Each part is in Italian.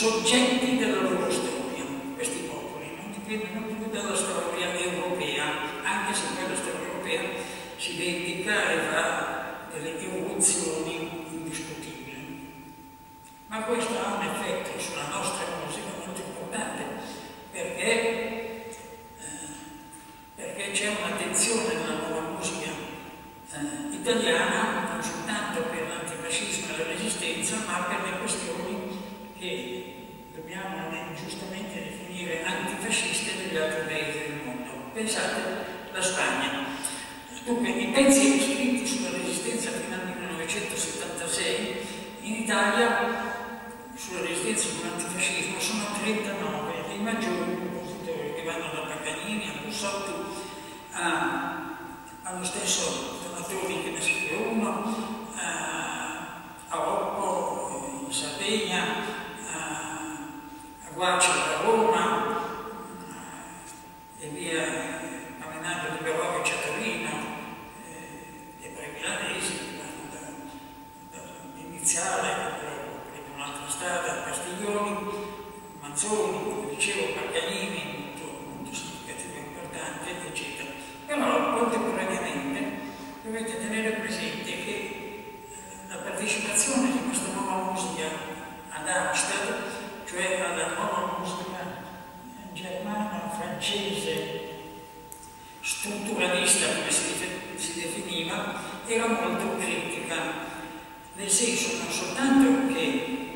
soggetti della loro storia, questi popoli, non dipendono più dalla storia europea, anche se poi la storia europea si dedica e fa delle evoluzioni indiscutibili. Ma questo ha un effetto sulla nostra musica molto importante, perché, eh, perché c'è un'attenzione circa sono 39 dei maggiori compositori che vanno da Paganini a Bussotti a, allo stesso Donatori che ne scrive uno, a, a Oppo in Sardegna, a, a Guaccio a Roma e via sono, come dicevo, organismi molto, molto significativo e importante, eccetera. Però contemporaneamente dovete tenere presente che eh, la partecipazione di questa nuova musica ad Amsterdam, cioè alla nuova musica eh, germana, francese, strutturalista come si, si definiva, era molto critica, nel senso non soltanto che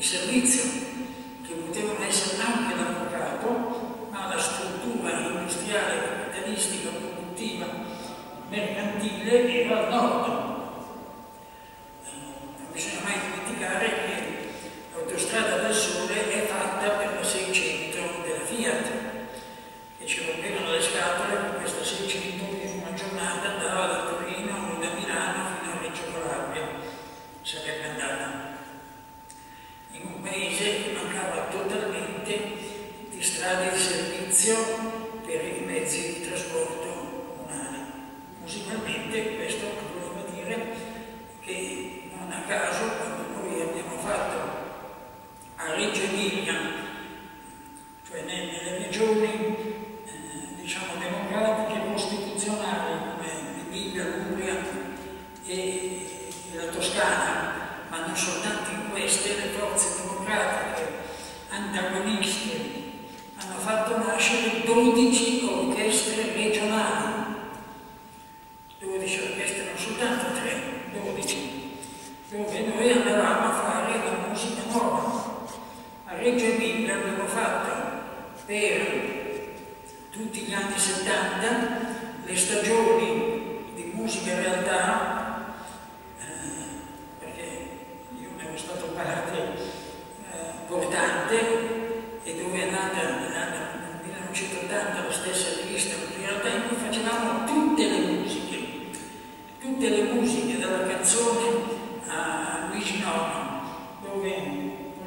servizi funzionari come Emilia, Umbria e la Toscana, ma non soltanto in queste, le forze democratiche antagoniste hanno fatto nascere 12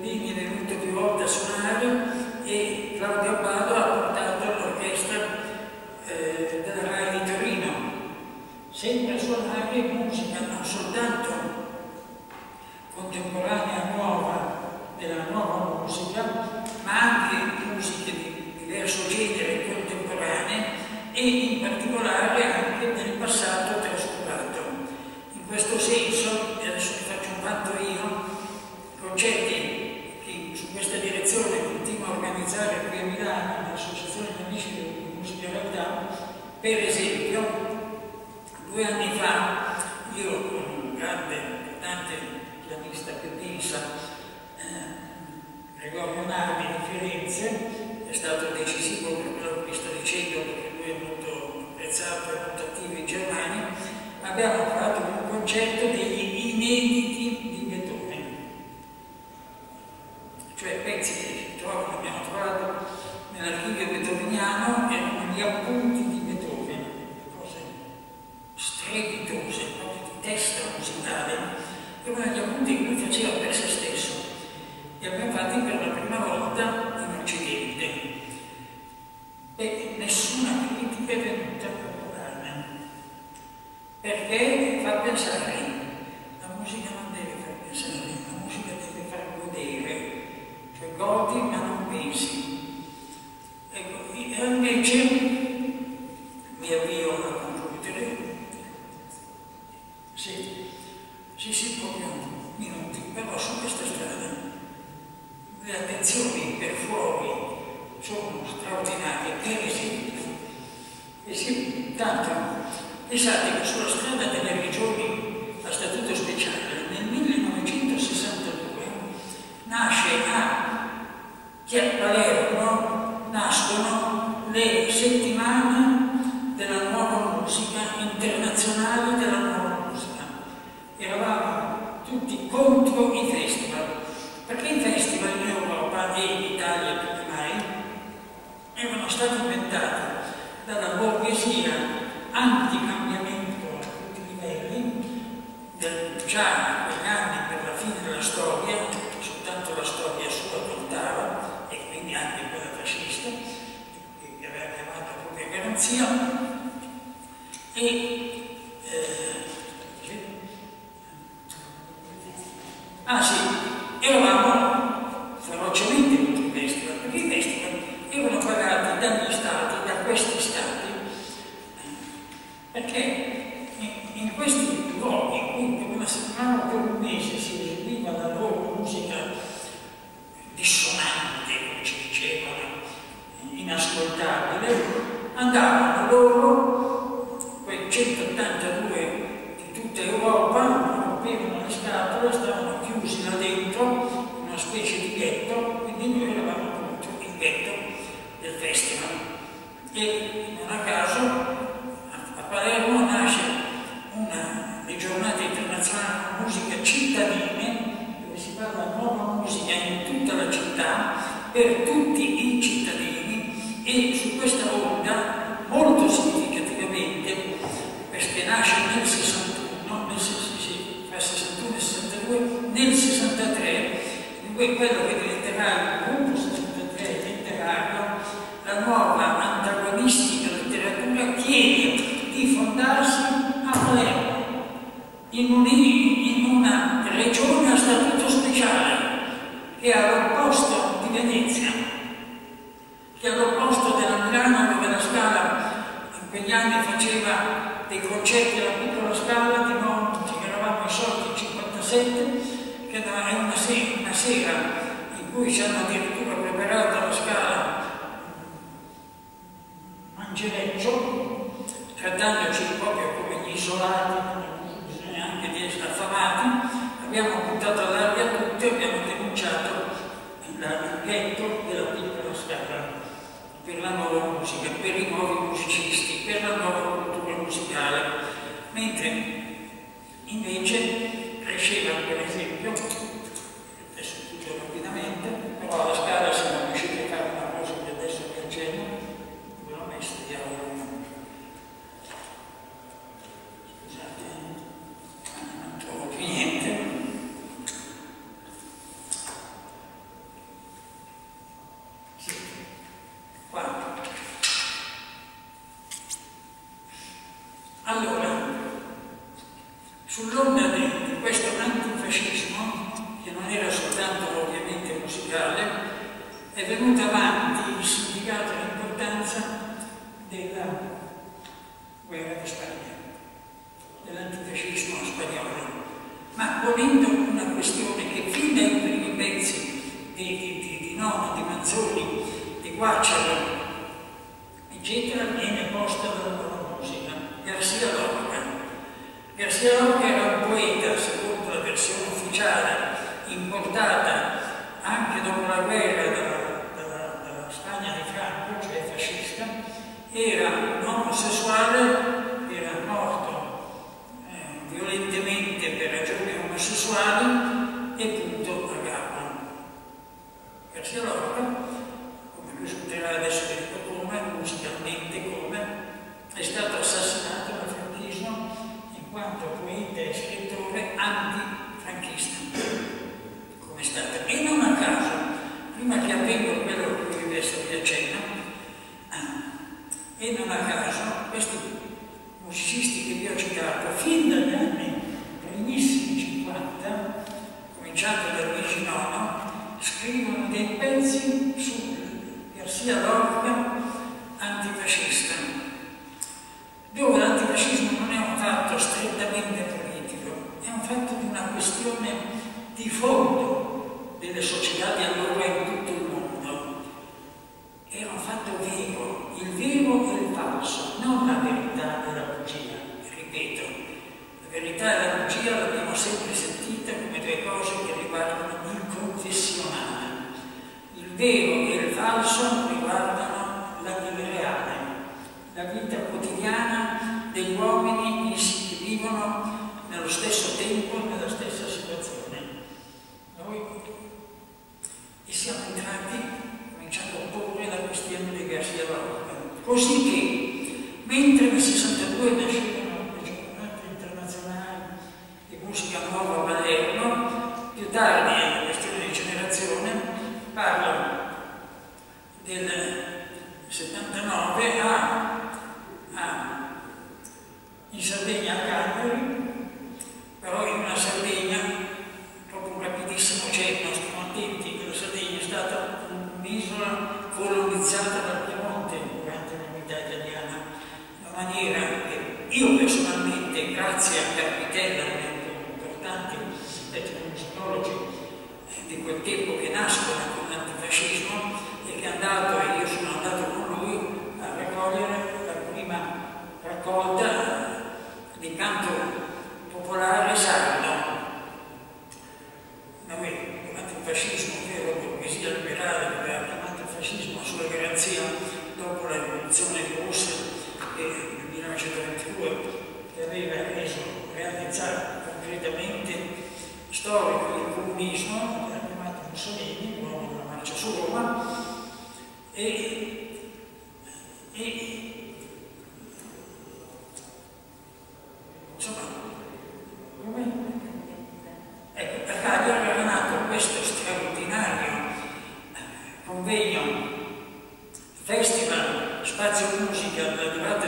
lì mi è venuto più volte a suonare. utilizzare i prerogative germani, abbiamo fatto un concetto reazioni per fuori sono straordinarie, irresistibili. E si tanto, pensate che sulla strada delle regioni a statuto speciale Et euh, ah, j'ai città, per tutti i cittadini e su questa onda molto significativamente, perché nasce nel 61, nel 61 e 62, nel 63, quello che diventerà trattandoci proprio come gli isolati, bisogna anche dire staffamati, abbiamo buttato all'aria tutto e abbiamo denunciato il ghetto della piccola scala per la nuova musica, per i nuovi musicisti, per la nuova cultura musicale, mentre invece cresceva per esempio musicale, è venuto avanti il significato e l'importanza della guerra di Spagna, dell'antifascismo spagnolo, ma ponendo una questione che fin dai primi pezzi di, di, di, di Nona, di Manzoni, di Guacciaro, eccetera, viene posta dalla musica. Garcia Lorca. Garcia Lorca era un poeta, secondo la versione ufficiale, importata anche dopo la guerra dalla, dalla, dalla Spagna di Franco, cioè fascista, era un omosessuale, era morto eh, violentemente per ragioni omosessuali e punto a capo. Garcia Lorca, come risulterà adesso dico come, musicalmente come, è stato assassinato dal franchismo in quanto poeta e scrittore antifranchista, come è stato. E non a caso, prima che avvenga quello che adesso vi accenno, e non a caso questi musicisti che vi ho citato, fin dagli anni primissimi 50, cominciando da Luigi Nono, scrivono dei pezzi su Garcia Lorca antifascista, dove l'antifascismo non è un fatto strettamente politico, è un fatto di una questione di fondo delle società di allora in tutto il mondo. Era un fatto vero, il vero e il falso, non la verità e la bugia, ripeto. La verità e la bugia l'abbiamo sempre sentita come due cose che riguardano il confessionale. Il vero e il falso riguardano la vita reale, la vita quotidiana degli uomini che vivono nello stesso tempo, nella stessa situazione. Noi e siamo entrati, cominciando a porre la questione di Garcia Lorca. Così che, mentre nel 62 nascevano le giornate internazionali di musica nuova a Palermo, più tardi, è una questione di generazione, parlo del 79 a, a, in Sardegna a Cagliari, però in una Sardegna, proprio un rapidissimo cenno, stiamo attenti che la Sardegna è stata un'isola colonizzata dal Piemonte durante l'unità italiana, in una maniera che io personalmente, grazie a Carpitella, un importante etnomusicologi di quel tempo che nascono con l'antifascismo, e che è andato, e io sono andato con lui, a raccogliere la prima raccolta di canto popolare sardo. Noi, durante il fascismo, la borghesia liberale, aveva chiamato il fascismo sulla garanzia dopo la rivoluzione russa del 1922, che aveva reso realizzato concretamente storico del comunismo, che era chiamato Mussolini, l'uomo della marcia su Roma, e, e insomma, come? Ecco, a Cagliari era nato questo straordinario convegno, festival, spazio musica durata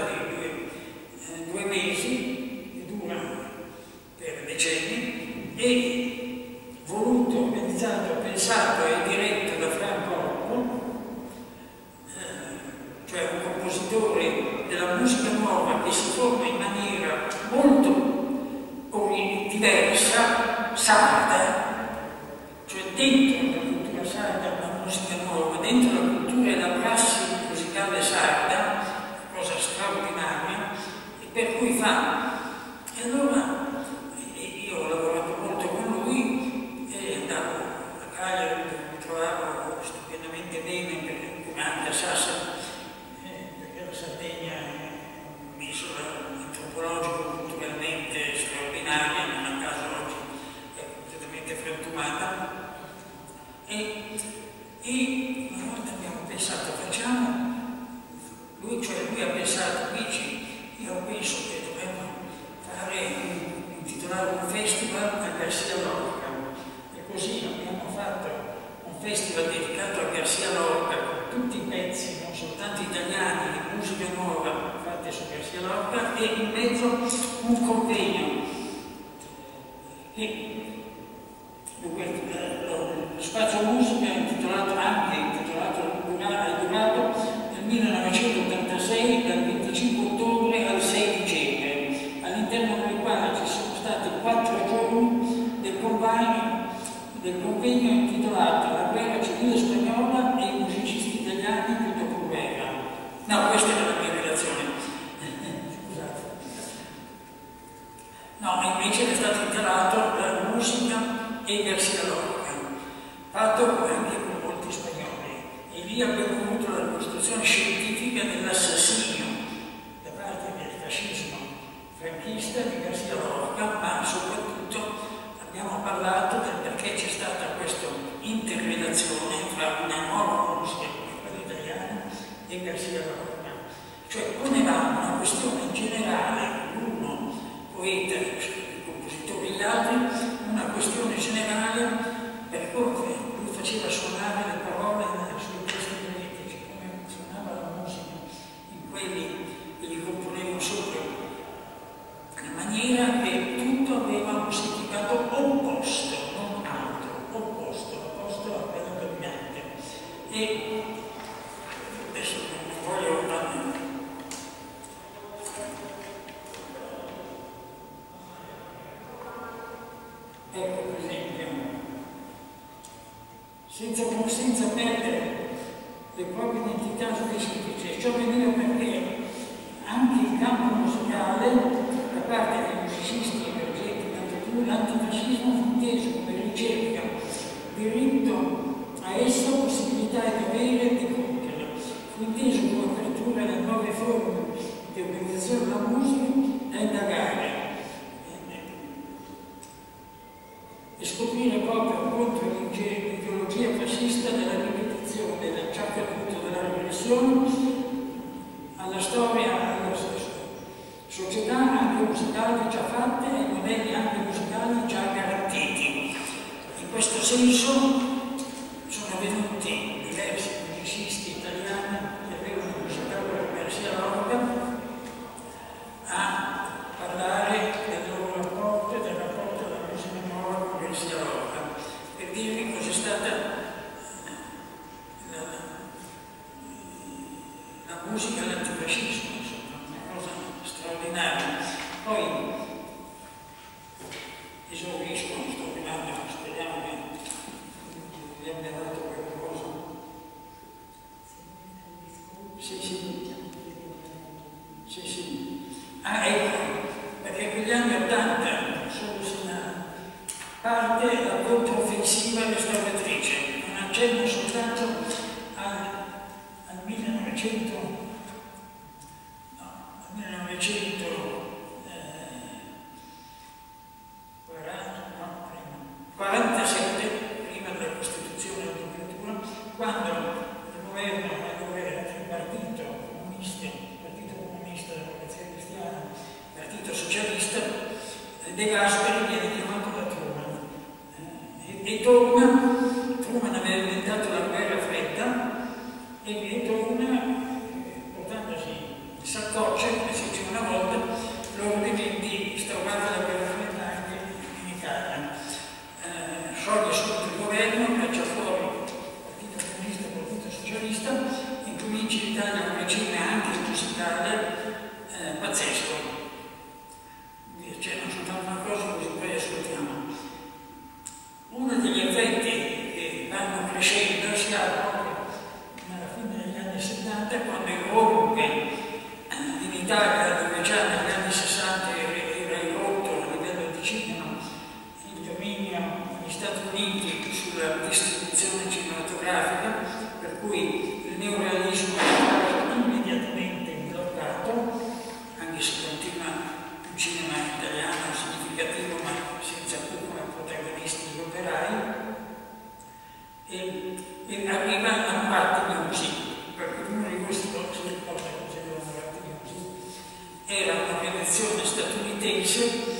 generato la musica e hegeliana. vamos Ah, perché negli anni 80 sono parte la controffensiva restauratrice, non accenno soltanto al, al 1900. sur de statuit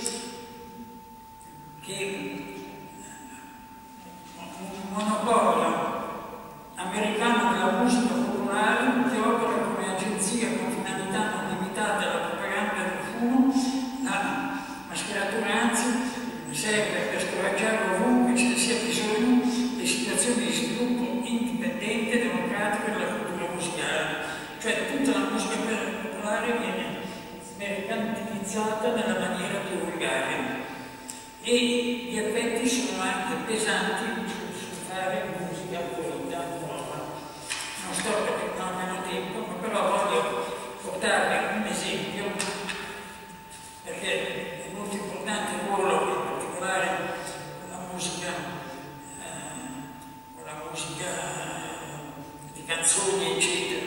musica, le canzoni, eccetera.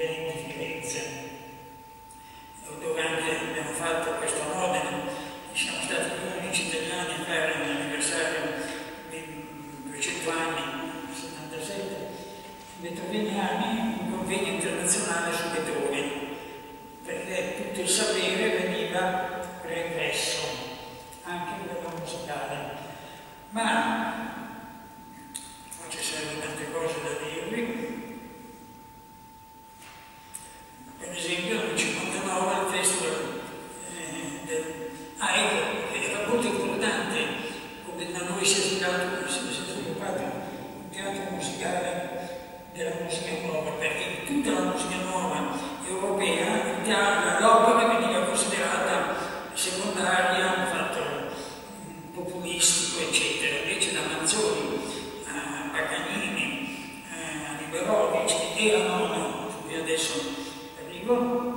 getting populistico, eccetera. Invece da Manzoni a Paganini, eh, a Liberovici, erano, no, adesso arrivo,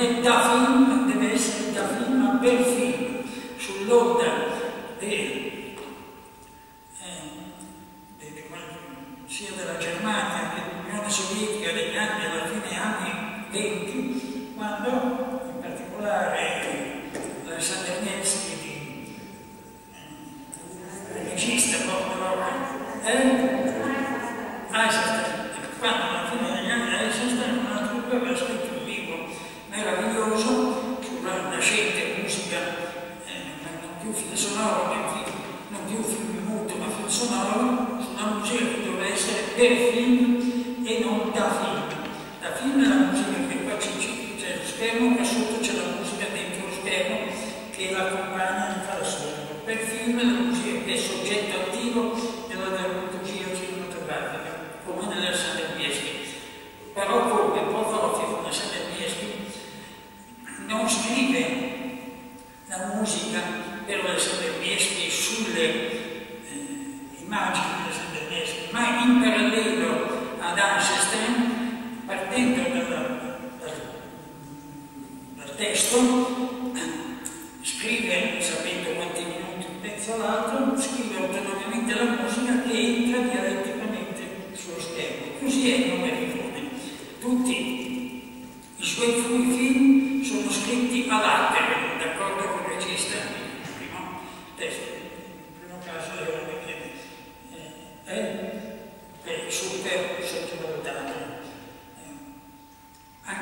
nibda film, nibda film, nibda film, sull'onda. dirigente attivo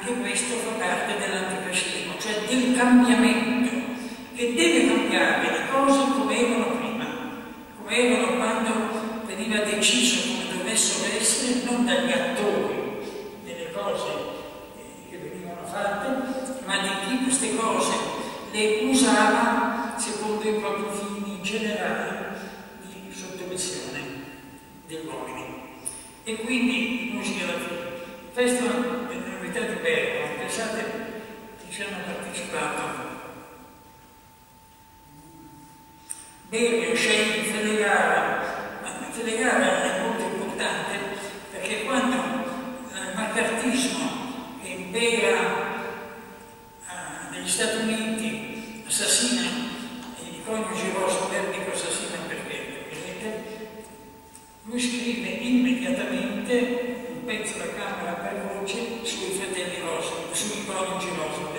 anche questo fa parte dell'antifascismo, cioè del cambiamento, che deve cambiare le cose come erano prima, come erano quando veniva deciso come dovessero essere, non dagli attori delle cose eh, che venivano fatte, ma di chi queste cose le usava secondo i propri fini generali di sottomissione degli uomini. E quindi, così alla fine, questo ci hanno partecipato? Bene, scegli Felegara, ma Felegara è molto importante perché quando il maccartismo che impera eh, negli Stati Uniti assassina i coniugi Rosenberg, dico assassina perché, vedete, lui scrive immediatamente un pezzo da camera per voce sui fratelli Rosenberg, sui coniugi Rosenberg,